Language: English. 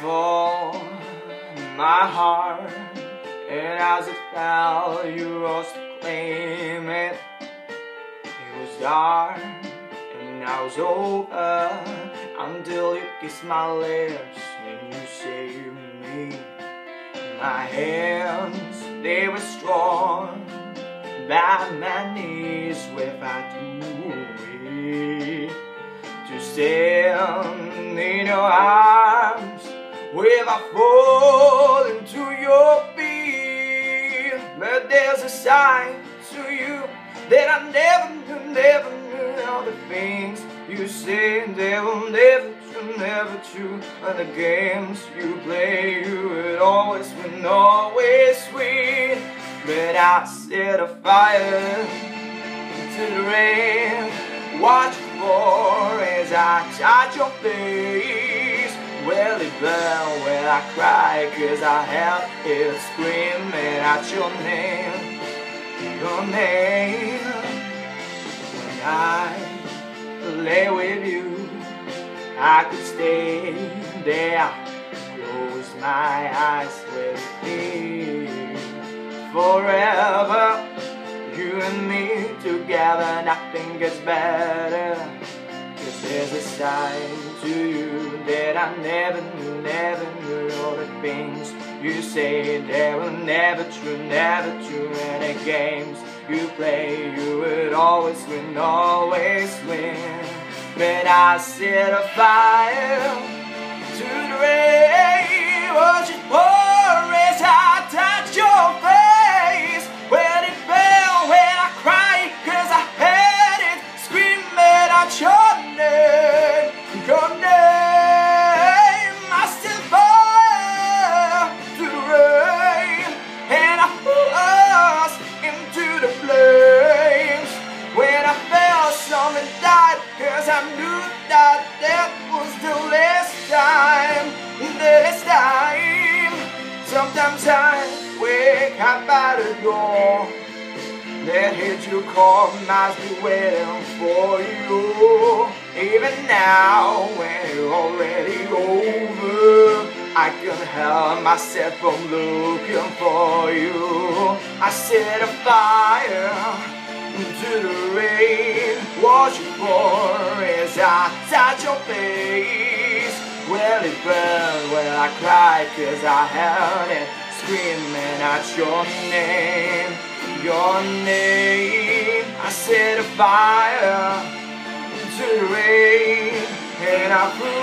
for my heart, and as it fell, you rose to claim it. It was dark, and now it's over until you kiss my lips and you say me. My hands, they were strong, by my knees without you to stand in your arms without fall into your feet. But there's a side to you that I never knew, never knew. All the things you say, they will never true, never true. And the games you play, you would always win, always win. But I set a fire to the rain, watch for as I touch your face. Well, it burn when I cry, cause I have it screaming at your name, your name. When I lay with you, I could stay there, close my eyes with me forever. You and me together, nothing gets better. There's a side to you that I never knew, never knew. All the things you say, they were never true, never true. The games you play, you would always win, always win. But I set a fire to the rain, watch it pour that that was the last time, the last time. Sometimes I wake up at the door that hit you call must be waiting for you. Even now, when it's already over, I can't help myself from looking for you. I set a fire to the watch you pour as I touch your face. Well, it burned when I cried, cause I heard it screaming at your name, your name. I set a fire into the rain, and I put